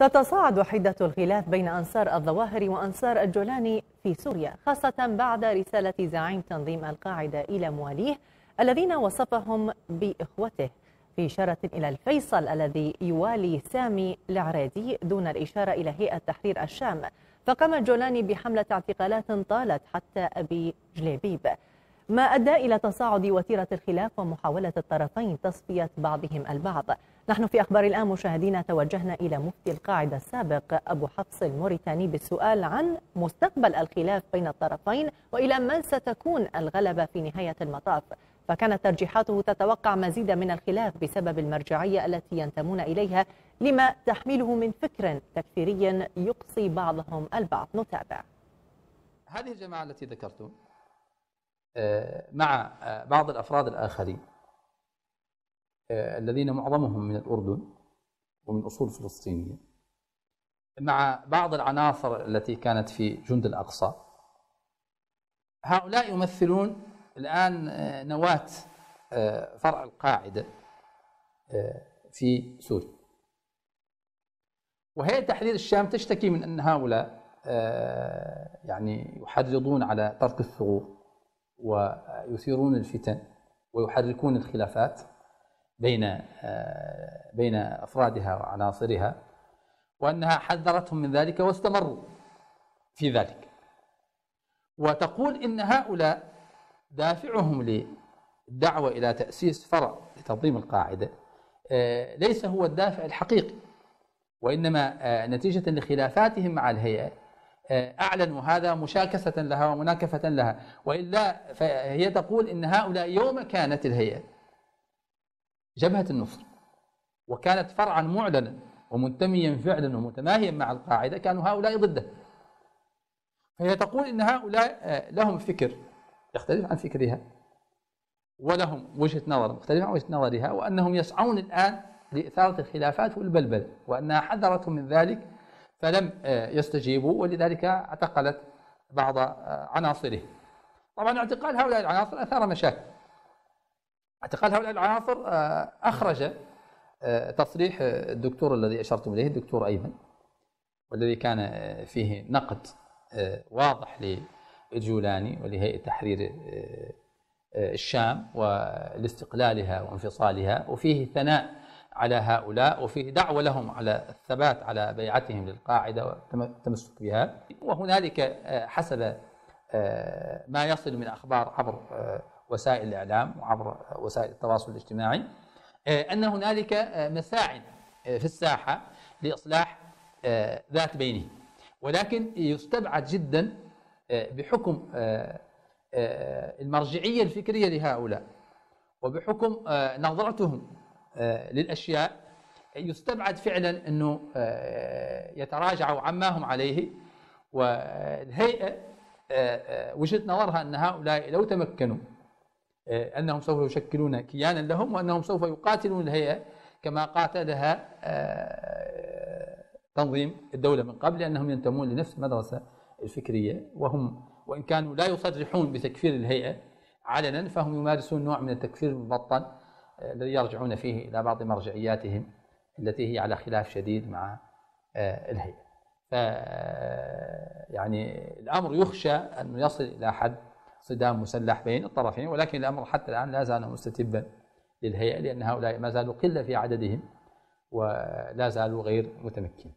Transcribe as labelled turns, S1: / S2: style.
S1: تتصاعد حدة الخلاف بين أنصار الظواهر وأنصار الجولاني في سوريا خاصة بعد رسالة زعيم تنظيم القاعدة إلى مواليه الذين وصفهم بإخوته. في إشارة إلى الفيصل الذي يوالي سامي العريدي دون الإشارة إلى هيئة تحرير الشام فقام الجولاني بحملة اعتقالات طالت حتى أبي جليبيب. ما أدى إلى تصاعد وتيرة الخلاف ومحاولة الطرفين تصفية بعضهم البعض. نحن في أخبار الآن مشاهدينا توجهنا إلى مفتي القاعدة السابق أبو حفص الموريتاني بالسؤال عن مستقبل الخلاف بين الطرفين وإلى من ستكون الغلبة في نهاية المطاف. فكانت ترجيحاته تتوقع مزيدا من الخلاف بسبب المرجعية التي ينتمون إليها لما تحمله من فكر تكفيري يقصي بعضهم البعض. نتابع.
S2: هذه الجماعة التي ذكرتم مع بعض الأفراد الآخرين الذين معظمهم من الأردن ومن أصول فلسطينية مع بعض العناصر التي كانت في جند الأقصى هؤلاء يمثلون الآن نواة فرع القاعدة في سوريا. وهيئة تحرير الشام تشتكي من أن هؤلاء يعني يحرضون على ترك الثغور ويثيرون الفتن ويحركون الخلافات. بين بين أفرادها وعناصرها وأنها حذرتهم من ذلك واستمروا في ذلك. وتقول إن هؤلاء دافعهم للدعوة إلى تأسيس فرع لتنظيم القاعدة ليس هو الدافع الحقيقي وإنما نتيجة لخلافاتهم مع الهيئة أعلنوا هذا مشاكسة لها ومناكفة لها. وإلا فهي تقول إن هؤلاء يوم كانت الهيئة جبهة النصر وكانت فرعا معلنا ومنتميا فعلا ومتماهيا مع القاعدة كانوا هؤلاء ضده. فهي تقول إن هؤلاء لهم فكر يختلف عن فكرها ولهم وجهة نظر مختلفة عن وجهة نظرها وأنهم يسعون الآن لإثارة الخلافات والبلبل وأنها حذرتهم من ذلك فلم يستجيبوا ولذلك اعتقلت بعض عناصره. طبعا اعتقال هؤلاء العناصر أثار مشاكل. اعتقال هؤلاء العناصر أخرج تصريح الدكتور الذي أشرتم إليه الدكتور أيمن والذي كان فيه نقد واضح للجولاني ولهيئة تحرير الشام ولاستقلالها وانفصالها وفيه ثناء على هؤلاء وفيه دعوة لهم على الثبات على بيعتهم للقاعدة والتمسك بها. وهنالك حسب ما يصل من أخبار عبر وسائل الإعلام وعبر وسائل التواصل الاجتماعي. أن هنالك مساعي في الساحة لإصلاح ذات بينه. ولكن يستبعد جدا بحكم المرجعية الفكرية لهؤلاء وبحكم نظرتهم للأشياء يستبعد فعلا أنه يتراجعوا عما هم عليه. والهيئة وجهة نظرها أن هؤلاء لو تمكنوا أنهم سوف يشكلون كيانا لهم وأنهم سوف يقاتلون الهيئه كما قاتلها تنظيم الدولة من قبل لأنهم ينتمون لنفس المدرسة الفكرية. وهم وإن كانوا لا يصرحون بتكفير الهيئة علنا فهم يمارسون نوع من التكفير المبطن الذي يرجعون فيه إلى بعض مرجعياتهم التي هي على خلاف شديد مع الهيئة. ف يعني الأمر يخشى أن يصل إلى حد صدام مسلح بين الطرفين ولكن الأمر حتى الآن لا زال مستتبا للهيئة لأن هؤلاء ما زالوا قلة في عددهم ولا زالوا غير متمكنين.